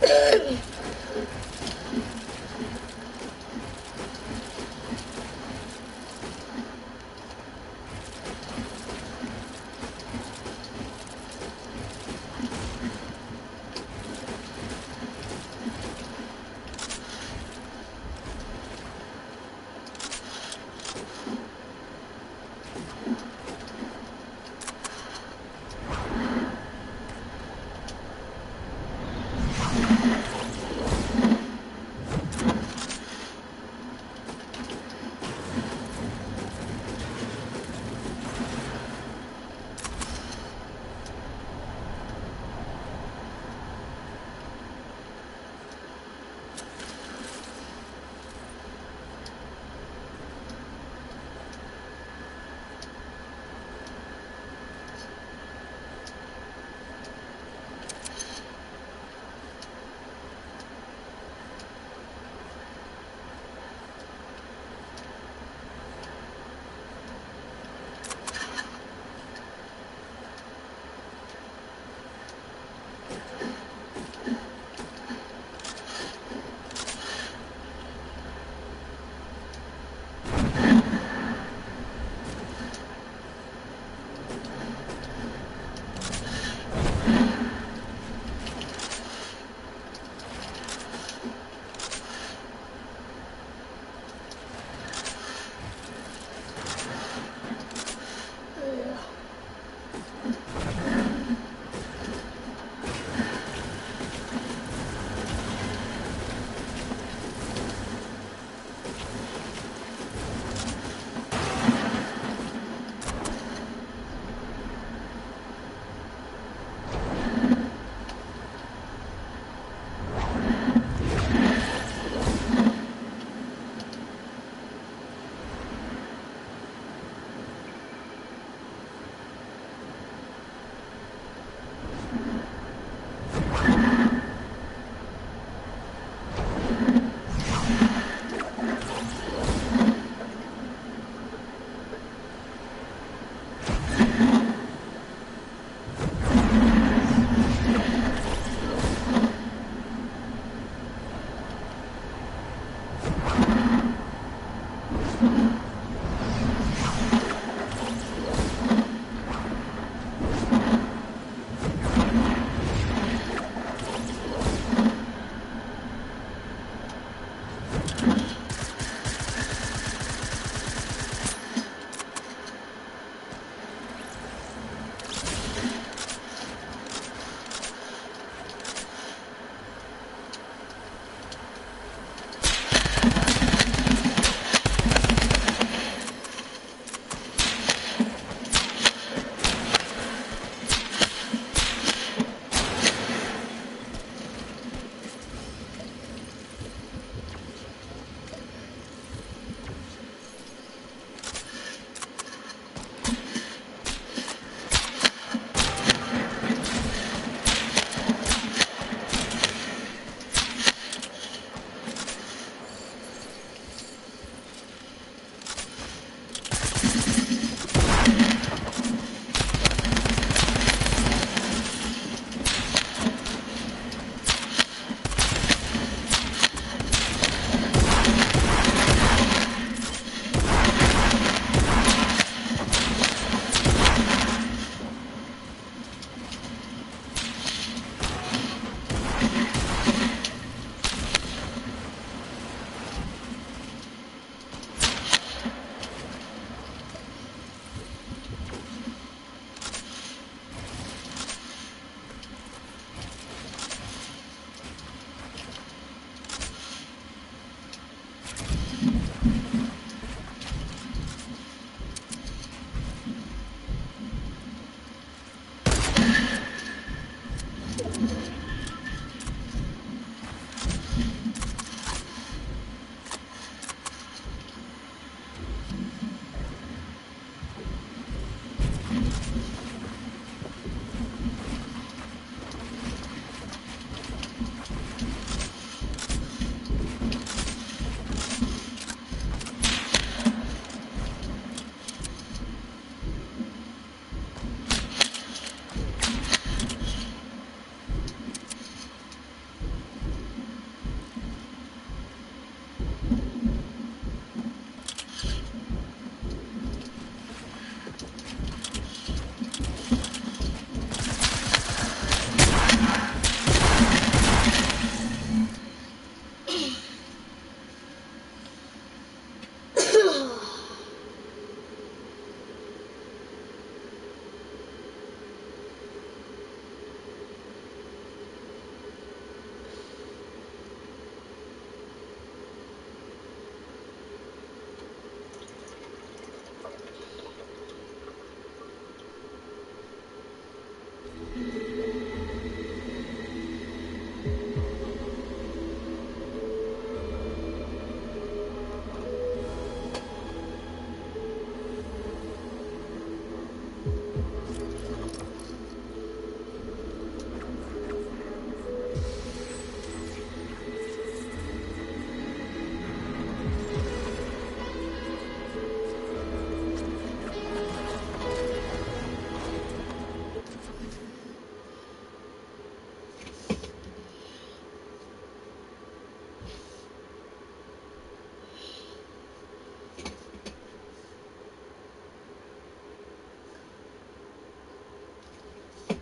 É...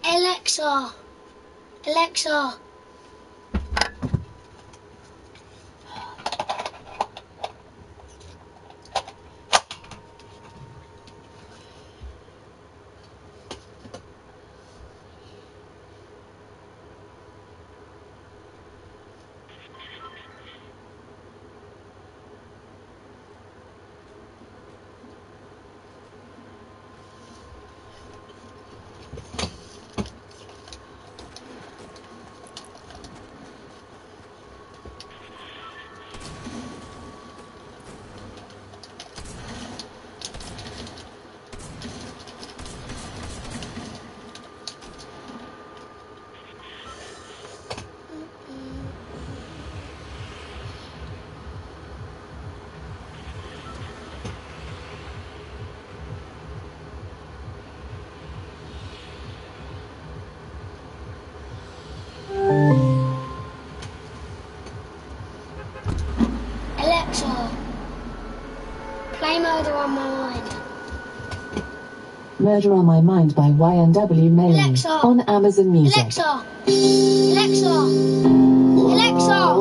Alexa. Alexa. Murder on My Mind. Murder on My Mind by YNW Melly Alexa. on Amazon Music. Alexa. Alexa. Alexa.